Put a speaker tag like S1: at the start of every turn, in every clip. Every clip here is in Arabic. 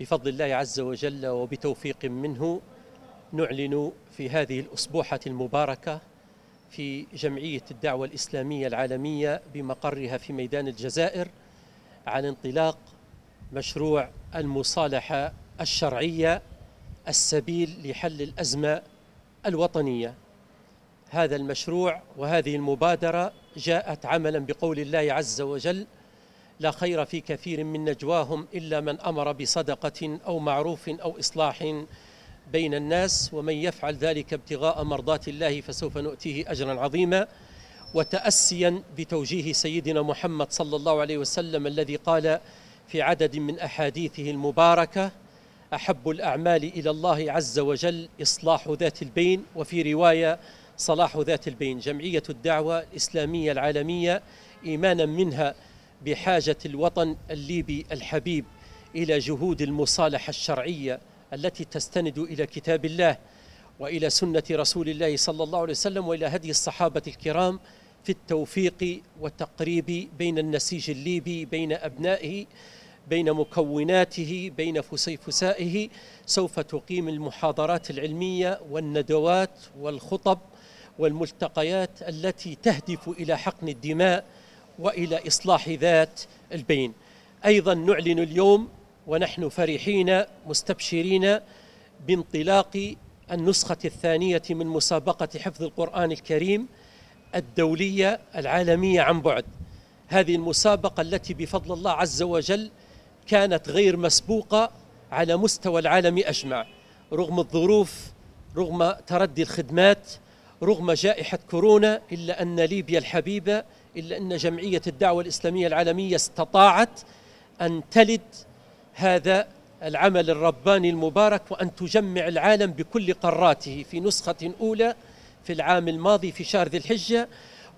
S1: بفضل الله عز وجل وبتوفيق منه نعلن في هذه الأسبوحة المباركة في جمعية الدعوة الإسلامية العالمية بمقرها في ميدان الجزائر عن انطلاق مشروع المصالحة الشرعية السبيل لحل الأزمة الوطنية. هذا المشروع وهذه المبادرة جاءت عملا بقول الله عز وجل لا خير في كثير من نجواهم إلا من أمر بصدقة أو معروف أو إصلاح بين الناس ومن يفعل ذلك ابتغاء مرضات الله فسوف نؤتيه أجرا عظيما. وتأسيا بتوجيه سيدنا محمد صلى الله عليه وسلم الذي قال في عدد من أحاديثه المباركة أحب الأعمال إلى الله عز وجل إصلاح ذات البين وفي رواية صلاح ذات البين. جمعية الدعوة الإسلامية العالمية إيمانا منها بحاجة الوطن الليبي الحبيب إلى جهود المصالحة الشرعية التي تستند إلى كتاب الله وإلى سنة رسول الله صلى الله عليه وسلم وإلى هدي الصحابة الكرام في التوفيق والتقريب بين النسيج الليبي بين أبنائه بين مكوناته بين فسيفسائه سوف تقيم المحاضرات العلمية والندوات والخطب والملتقيات التي تهدف إلى حقن الدماء وإلى إصلاح ذات البين. أيضا نعلن اليوم ونحن فرحين مستبشرين بانطلاق النسخة الثانية من مسابقة حفظ القرآن الكريم الدولية العالمية عن بعد. هذه المسابقة التي بفضل الله عز وجل كانت غير مسبوقة على مستوى العالم أجمع. رغم الظروف رغم تردي الخدمات رغم جائحة كورونا إلا أن ليبيا الحبيبة إلا أن جمعية الدعوة الإسلامية العالمية استطاعت أن تلد هذا العمل الرباني المبارك وأن تجمع العالم بكل قاراته في نسخة أولى في العام الماضي في شهر ذي الحجة.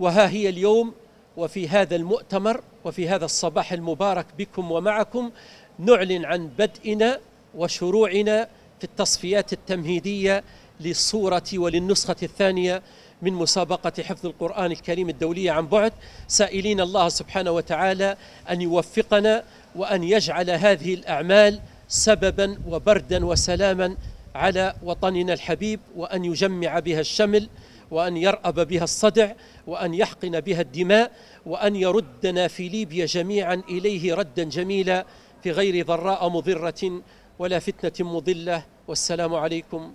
S1: وها هي اليوم وفي هذا المؤتمر وفي هذا الصباح المبارك بكم ومعكم نعلن عن بدءنا وشروعنا في التصفيات التمهيدية للصورة وللنسخة الثانية من مسابقة حفظ القرآن الكريم الدولية عن بعد. سائلين الله سبحانه وتعالى أن يوفقنا وأن يجعل هذه الأعمال سببا وبردا وسلاما على وطننا الحبيب وأن يجمع بها الشمل وأن يرأب بها الصدع وأن يحقن بها الدماء وأن يردنا في ليبيا جميعا إليه ردا جميلا في غير ضراء مضرة ولا فتنة مضلة. والسلام عليكم